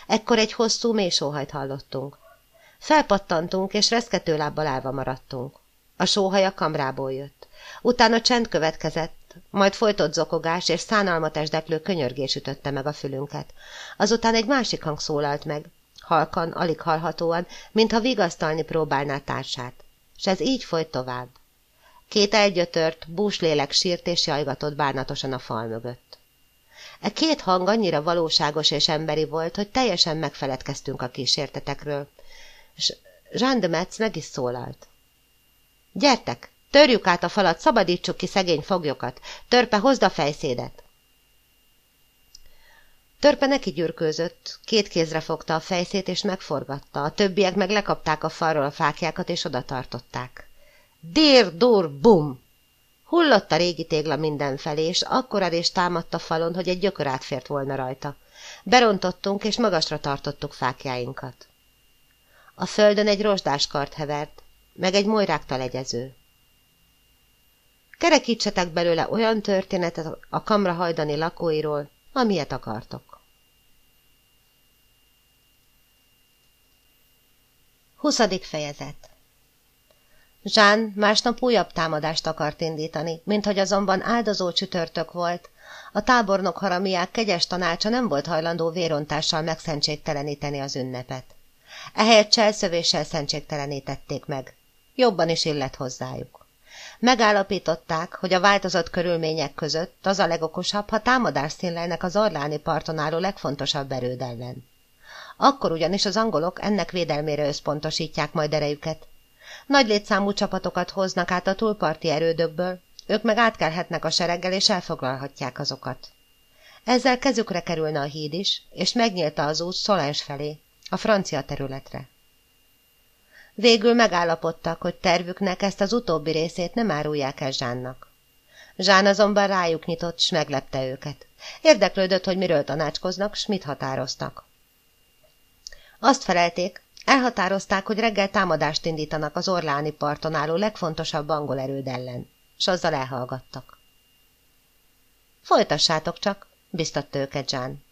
Ekkor egy hosszú, mély sóhajt hallottunk. Felpattantunk, és reszkető lábbal állva maradtunk. A sóhaja kamrából jött. Utána csend következett, majd folytott zokogás és szánalmat esdeklő könyörgés ütötte meg a fülünket. Azután egy másik hang szólalt meg, halkan, alig hallhatóan, mintha vigasztalni próbálná társát. És ez így folyt tovább. Két elgyötört, búslélek sírt és jajgatott bánatosan a fal mögött. E két hang annyira valóságos és emberi volt, hogy teljesen megfeledkeztünk a kísértetekről. És Jean de Metz meg is szólalt. Gyertek, törjük át a falat, szabadítsuk ki szegény foglyokat. Törpe, hozd a fejszédet. Törpe neki gyürkőzött, két kézre fogta a fejszét és megforgatta, a többiek meg lekapták a falról a fákjákat és oda tartották. Dér, dur, bum! Hullott a régi tégla mindenfelé, és akkora és támadt a falon, hogy egy gyökör átfért volna rajta. Berontottunk, és magasra tartottuk fákjáinkat. A földön egy rozsdás kart hevert, meg egy molyráktal egyező. Kerekítsetek belőle olyan történetet a kamra hajdani lakóiról, amilyet akartok. 20. fejezet Jean másnap újabb támadást akart indítani, mint hogy azonban áldozó csütörtök volt. A tábornok haramiák kegyes tanácsa nem volt hajlandó vérontással megszentségteleníteni az ünnepet. Ehelyett cselszövéssel szentségtelenítették meg. Jobban is illett hozzájuk. Megállapították, hogy a változott körülmények között az a legokosabb, ha támadást színlelnek az Orláni parton álló legfontosabb erőd ellen. Akkor ugyanis az angolok ennek védelmére összpontosítják majd erejüket. Nagy létszámú csapatokat hoznak át a túlparti erődökből, ők meg átkelhetnek a sereggel és elfoglalhatják azokat. Ezzel kezükre kerülne a híd is, és megnyílta az út Szolens felé, a francia területre. Végül megállapodtak, hogy tervüknek ezt az utóbbi részét nem árulják el Zsánnak. Zsán azonban rájuk nyitott, s meglepte őket. Érdeklődött, hogy miről tanácskoznak, s mit határoztak. Azt felelték, elhatározták, hogy reggel támadást indítanak az Orláni parton álló legfontosabb angol erőd ellen, s azzal elhallgattak. Folytassátok csak, biztatta őket Zsán.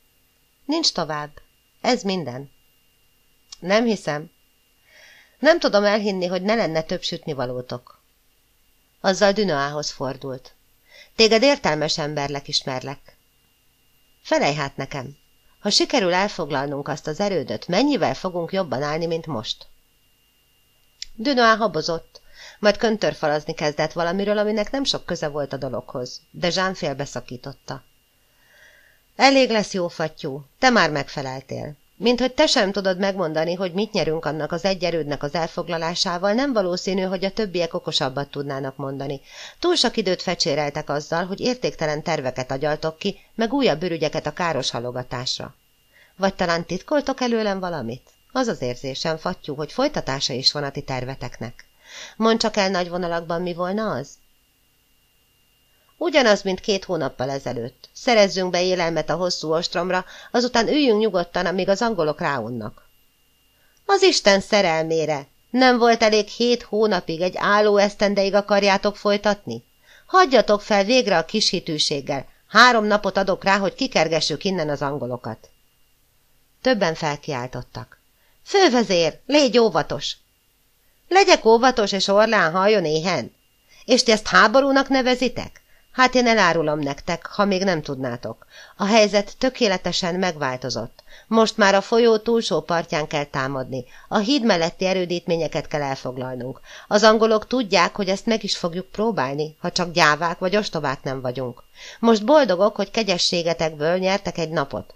Nincs tovább. Ez minden. Nem hiszem. Nem tudom elhinni, hogy ne lenne több sütnivalótok. Azzal Dünoához fordult. Téged értelmes emberlek ismerlek. Felej hát nekem. Ha sikerül elfoglalnunk azt az erődöt, mennyivel fogunk jobban állni, mint most? Dunois habozott, majd köntörfalazni kezdett valamiről, aminek nem sok köze volt a dologhoz, de Jean félbeszakította. Elég lesz jó fattyú, te már megfeleltél. Mint hogy te sem tudod megmondani, hogy mit nyerünk annak az egy erődnek az elfoglalásával, nem valószínű, hogy a többiek okosabbat tudnának mondani. Túl sok időt fecséreltek azzal, hogy értéktelen terveket agyaltok ki, meg újabb ürügyeket a káros halogatásra. Vagy talán titkoltok előlem valamit? Az az érzésem, fattyú, hogy folytatása is van a ti terveteknek. Mondd csak el nagy vonalakban, mi volna az? Ugyanaz, mint két hónappal ezelőtt. Szerezzünk be élelmet a hosszú ostromra, azután üljünk nyugodtan, amíg az angolok ráunnak. Az Isten szerelmére! Nem volt elég hét hónapig, egy álló esztendeig akarjátok folytatni? Hagyjatok fel végre a kis hitűséggel. Három napot adok rá, hogy kikergessük innen az angolokat. Többen felkiáltottak. Fővezér, légy óvatos! Legyek óvatos, és Orlán halljon éhen? És ti ezt háborúnak nevezitek? Hát én elárulom nektek, ha még nem tudnátok. A helyzet tökéletesen megváltozott. Most már a folyó túlsó partján kell támadni. A híd melletti erődítményeket kell elfoglalnunk. Az angolok tudják, hogy ezt meg is fogjuk próbálni, ha csak gyávák vagy ostobák nem vagyunk. Most boldogok, hogy kegyességetekből nyertek egy napot.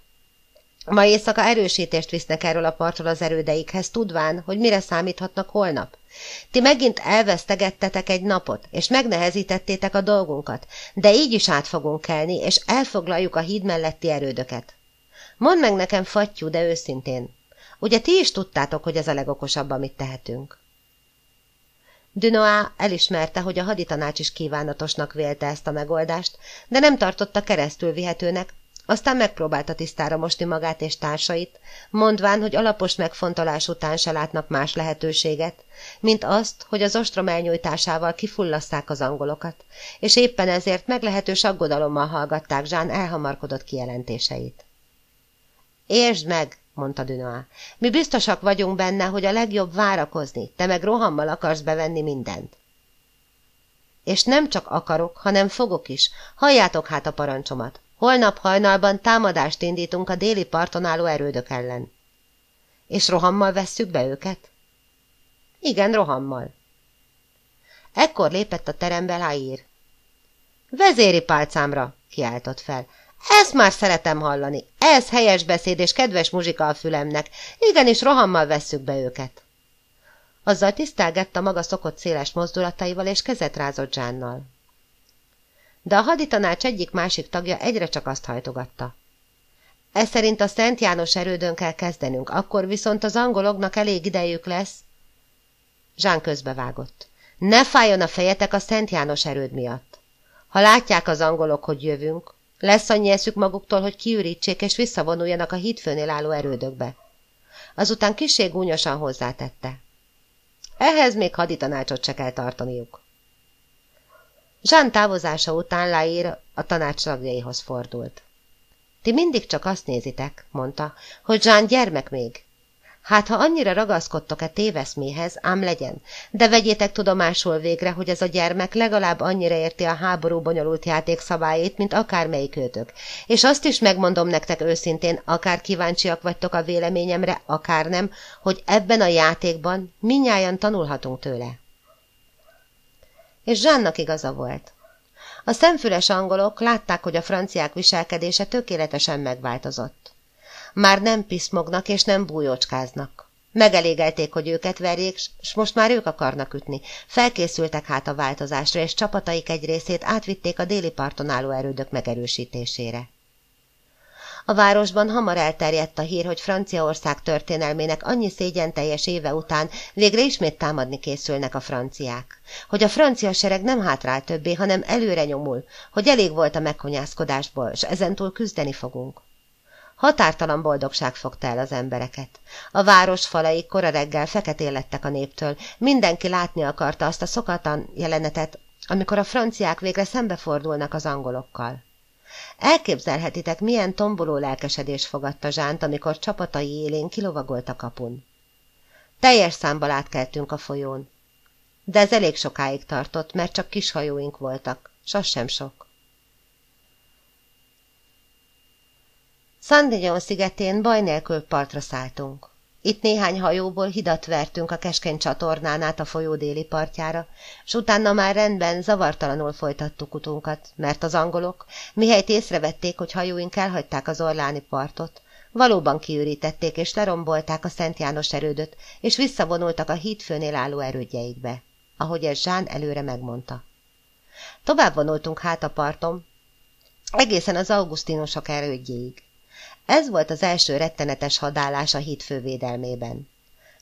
Ma éjszaka erősítést visznek erről a partról az erődeikhez, tudván, hogy mire számíthatnak holnap. Ti megint elvesztegettetek egy napot, és megnehezítettétek a dolgunkat, de így is át fogunk kelni, és elfoglaljuk a híd melletti erődöket. Mondd meg nekem, fattyú, de őszintén. Ugye ti is tudtátok, hogy ez a legokosabb, amit tehetünk? Dunois elismerte, hogy a haditanács is kívánatosnak vélte ezt a megoldást, de nem tartotta keresztül vihetőnek, aztán megpróbálta tisztára mosni magát és társait, mondván, hogy alapos megfontolás után se látnak más lehetőséget, mint azt, hogy az ostrom elnyújtásával kifullasszák az angolokat, és éppen ezért meglehetős aggodalommal hallgatták Zsán elhamarkodott kijelentéseit. Értsd meg, mondta Dunois, mi biztosak vagyunk benne, hogy a legjobb várakozni, te meg rohammal akarsz bevenni mindent. És nem csak akarok, hanem fogok is. Halljátok hát a parancsomat. Holnap hajnalban támadást indítunk a déli parton álló erődök ellen. És rohammal vesszük be őket? Igen, rohammal. Ekkor lépett a terembe Laír. Vezéri pálcámra, kiáltott fel. Ezt már szeretem hallani. Ez helyes beszéd és kedves muzsika a fülemnek. Igenis, rohammal vesszük be őket. Azzal tisztelgette maga szokott széles mozdulataival, és kezet rázott Zsánnal. De a haditanács egyik-másik tagja egyre csak azt hajtogatta. Ez szerint a Szent János erődön kell kezdenünk, akkor viszont az angoloknak elég idejük lesz. Zsán közbevágott. Ne fájjon a fejetek a Szent János erőd miatt. Ha látják az angolok, hogy jövünk, lesz annyi eszük maguktól, hogy kiürítsék és visszavonuljanak a hídfőnél álló erődökbe. Azután kisé gúnyosan hozzátette. Ehhez még haditanácsot se kell tartaniuk. Zsán távozása után Laír a tanács fordult. Ti mindig csak azt nézitek, mondta, hogy Zsán gyermek még. Hát, ha annyira ragaszkodtok-e téveszméhez, ám legyen, de vegyétek tudomásul végre, hogy ez a gyermek legalább annyira érti a háború bonyolult játék szabályait, mint akármelyik őtök. És azt is megmondom nektek őszintén, akár kíváncsiak vagytok a véleményemre, akár nem, hogy ebben a játékban minnyáján tanulhatunk tőle. És Zsánnak igaza volt. A szemfüles angolok látták, hogy a franciák viselkedése tökéletesen megváltozott. Már nem piszmognak és nem bújócskáznak. Megelégelték, hogy őket verjék, s most már ők akarnak ütni. Felkészültek hát a változásra, és csapataik egy részét átvitték a déli parton álló erődök megerősítésére. A városban hamar elterjedt a hír, hogy Franciaország történelmének annyi szégyen teljes éve után végre ismét támadni készülnek a franciák. Hogy a francia sereg nem hátrál többé, hanem előre nyomul, hogy elég volt a megkonyászkodásból, és ezentúl küzdeni fogunk. Határtalan boldogság fogta el az embereket. A város falai kora reggel feketén lettek a néptől. Mindenki látni akarta azt a szokatlan jelenetet, amikor a franciák végre szembefordulnak az angolokkal. Elképzelhetitek, milyen tomboló lelkesedés fogadta Zsánt, amikor csapatai élén kilovagolt a kapun. Teljes számban átkeltünk a folyón. De ez elég sokáig tartott, mert csak kis hajóink voltak, s az sem sok. Szandinyon szigetén baj nélkül partra szálltunk. Itt néhány hajóból hidat vertünk a keskeny csatornán át a folyó déli partjára, s utána már rendben, zavartalanul folytattuk utunkat, mert az angolok, mihelyt észrevették, hogy hajóink elhagyták az orláni partot, valóban kiürítették és lerombolták a Szent János erődöt, és visszavonultak a hídfőnél álló erődjeikbe, ahogy ez Zsán előre megmondta. Tovább vonultunk hát a parton, egészen az augustinusok erődjéig. Ez volt az első rettenetes hadállás a híd fővédelmében.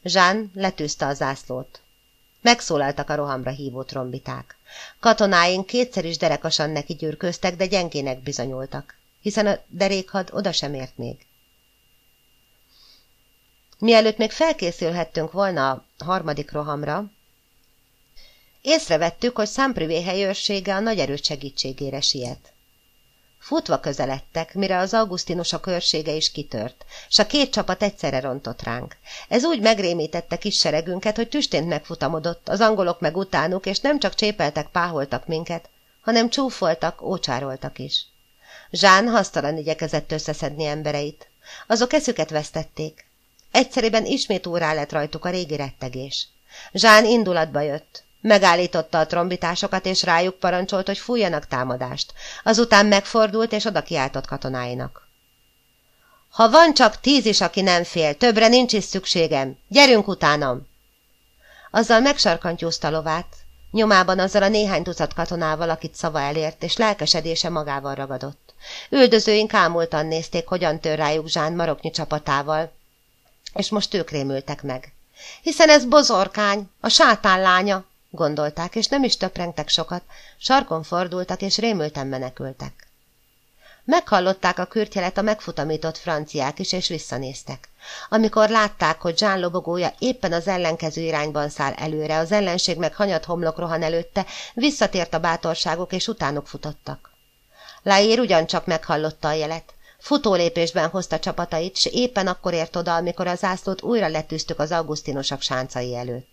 Jean letűzte a zászlót. Megszólaltak a rohamra hívó trombiták. Katonáink kétszer is derekasan neki gyűrköztek, de gyengének bizonyultak, hiszen a derékhad oda sem ért még. Mielőtt még felkészülhettünk volna a harmadik rohamra, észrevettük, hogy Szamprivé helyőrsége a nagy erőt segítségére siet. Futva közeledtek, mire az augustinusok őrsége is kitört, s a két csapat egyszerre rontott ránk. Ez úgy megrémítette kis seregünket, hogy tüstént megfutamodott, az angolok meg utánuk, és nem csak csépeltek, páholtak minket, hanem csúfoltak, ócsároltak is. Zsán hasztalan igyekezett összeszedni embereit. Azok eszüket vesztették. Egyszerűen ismét órá lett rajtuk a régi rettegés. Zsán indulatba jött. Megállította a trombitásokat, és rájuk parancsolt, hogy fújjanak támadást. Azután megfordult, és oda kiáltott katonáinak. Ha van csak tíz is, aki nem fél, többre nincs is szükségem. Gyerünk utánam! Azzal megsarkantyúzta lovát, nyomában azzal a néhány tucat katonával, akit szava elért, és lelkesedése magával ragadott. Üldözőink ámultan nézték, hogyan tör rájuk Zsán maroknyi csapatával, és most ők rémültek meg. Hiszen ez bozorkány, a sátán lánya, gondolták, és nem is töprengtek sokat, sarkon fordultak, és rémülten menekültek. Meghallották a kürtjelet a megfutamított franciák is, és visszanéztek. Amikor látták, hogy Jean lobogója éppen az ellenkező irányban száll előre, az ellenség meg hanyat homlok rohan előtte, visszatért a bátorságok, és utánuk futottak. Laér ugyancsak meghallotta a jelet. Futólépésben hozta csapatait, s éppen akkor ért oda, amikor az zászlót újra letűztük az augusztinosok sáncai előtt.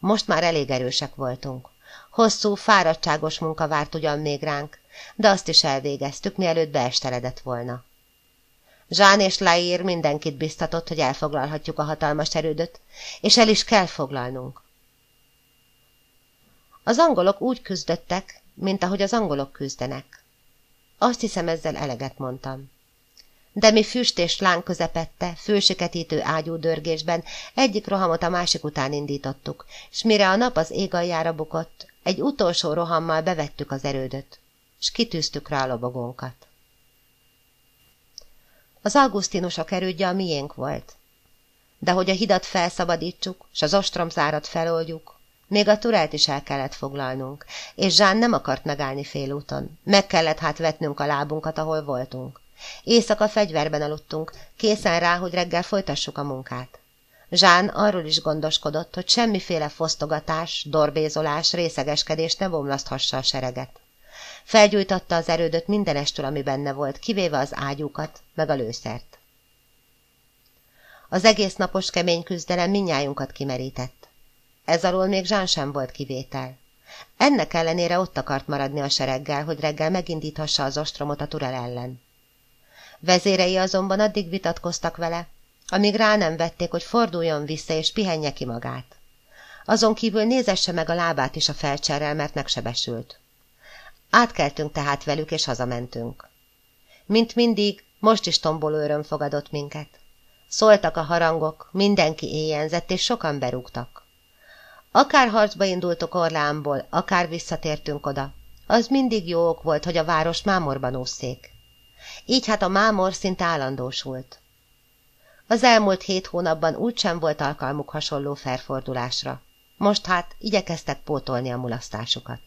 Most már elég erősek voltunk. Hosszú, fáradtságos munka várt ugyan még ránk, de azt is elvégeztük, mielőtt beesteredett volna. Zsán és Laír mindenkit biztatott, hogy elfoglalhatjuk a hatalmas erődöt, és el is kell foglalnunk. Az angolok úgy küzdöttek, mint ahogy az angolok küzdenek. Azt hiszem, ezzel eleget mondtam. De mi füst és láng közepette, fősiketítő ágyú dörgésben egyik rohamot a másik után indítottuk, s mire a nap az ég aljára bukott, egy utolsó rohammal bevettük az erődöt, s kitűztük rá a lobogónkat. Az augustinusok erődje a miénk volt, de hogy a hidat felszabadítsuk, s az ostromzárat feloldjuk, még a turát is el kellett foglalnunk, és Zsán nem akart megállni félúton. Meg kellett hát vetnünk a lábunkat, ahol voltunk. Éjszaka fegyverben aludtunk, készen rá, hogy reggel folytassuk a munkát. Zsán arról is gondoskodott, hogy semmiféle fosztogatás, dorbézolás, részegeskedés ne bomlaszthassa a sereget. Felgyújtotta az erődöt mindenestől, ami benne volt, kivéve az ágyúkat, meg a lőszert. Az egész napos kemény küzdelem minnyájunkat kimerített. Ez alól még Zsán sem volt kivétel. Ennek ellenére ott akart maradni a sereggel, hogy reggel megindíthassa az ostromot a Turel ellen. Vezérei azonban addig vitatkoztak vele, amíg rá nem vették, hogy forduljon vissza és pihenje ki magát. Azon kívül nézesse meg a lábát is a felcserrel, mert megsebesült. Átkeltünk tehát velük, és hazamentünk. Mint mindig, most is tomboló öröm fogadott minket. Szóltak a harangok, mindenki éjjenzett, és sokan berúgtak. Akár harcba indultok Orlánból, akár visszatértünk oda, az mindig jó ok volt, hogy a város mámorban ússzék. Így hát a mámor szinte állandósult. Az elmúlt hét hónapban úgysem volt alkalmuk hasonló felfordulásra. Most hát igyekeztek pótolni a mulasztásukat.